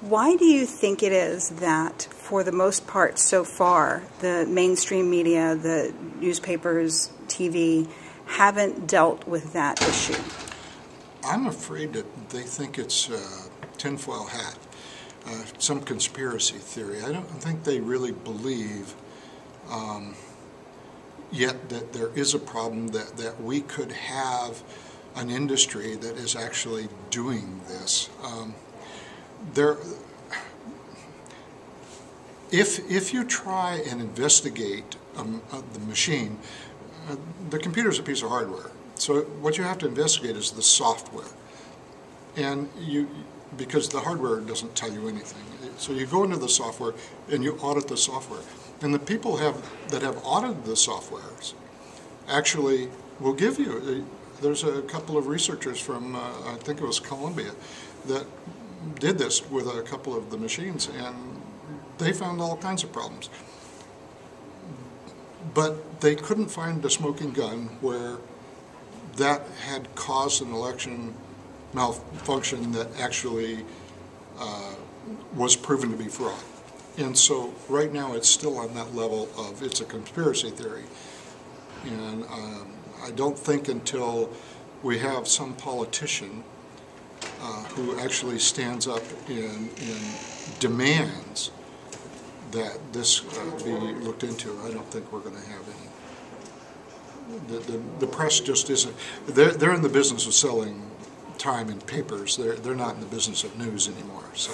Why do you think it is that, for the most part so far, the mainstream media, the newspapers, TV, haven't dealt with that issue? I'm afraid that they think it's a tinfoil hat, uh, some conspiracy theory. I don't think they really believe um, yet that there is a problem that, that we could have an industry that is actually doing this. Um, there, if, if you try and investigate um, uh, the machine, uh, the computer is a piece of hardware. So what you have to investigate is the software. And you, because the hardware doesn't tell you anything. So you go into the software and you audit the software. And the people have that have audited the softwares actually will give you, there's a couple of researchers from, uh, I think it was Columbia, that did this with a couple of the machines and they found all kinds of problems. But they couldn't find a smoking gun where that had caused an election malfunction that actually uh, was proven to be fraud. And so right now it's still on that level of it's a conspiracy theory. And um, I don't think until we have some politician uh, who actually stands up and, and demands that this uh, be looked into, I don't think we're going to have any. The, the, the, press just isn't, they're, they're in the business of selling time and papers. They're, they're not in the business of news anymore. So.